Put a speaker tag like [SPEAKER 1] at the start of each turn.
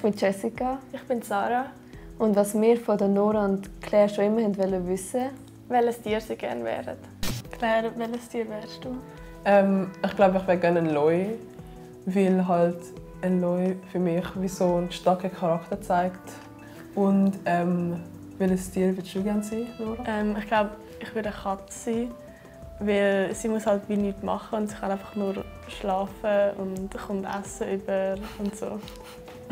[SPEAKER 1] bin Jessica.
[SPEAKER 2] Ich bin Sarah.
[SPEAKER 1] Und was wir von der Nora und Claire schon immer wollen wissen,
[SPEAKER 2] welches Tier sie gerne wären. Claire, welches Tier wärst du?
[SPEAKER 3] Ähm, ich glaube, ich wäre gerne ein Loi, weil halt ein Loi für mich wie so einen starken Charakter zeigt. Und ähm, welches Tier würdest du gerne sein, Nora?
[SPEAKER 2] Ähm, ich glaube, ich würde eine Katze sein, weil sie muss halt wie nichts machen und sie kann einfach nur schlafen und kommt Essen über und so.